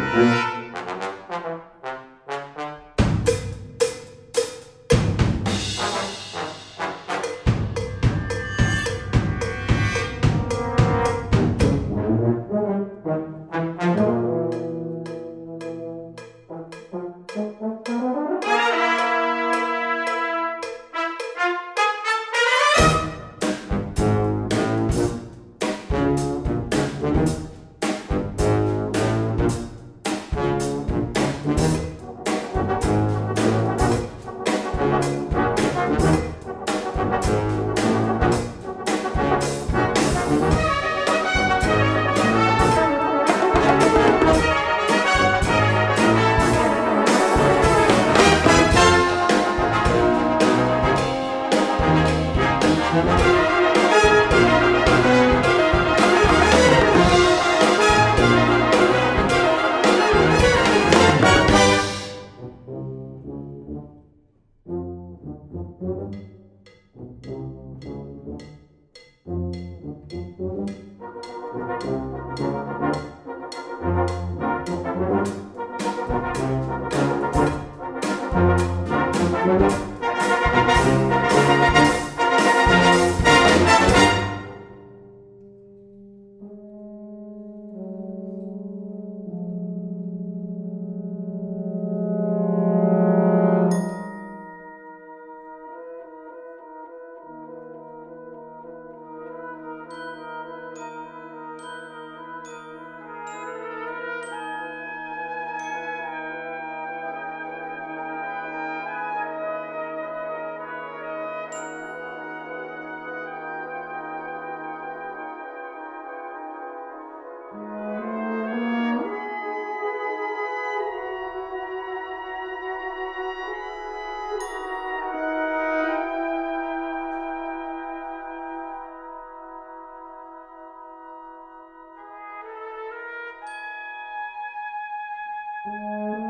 Música Mm-hmm.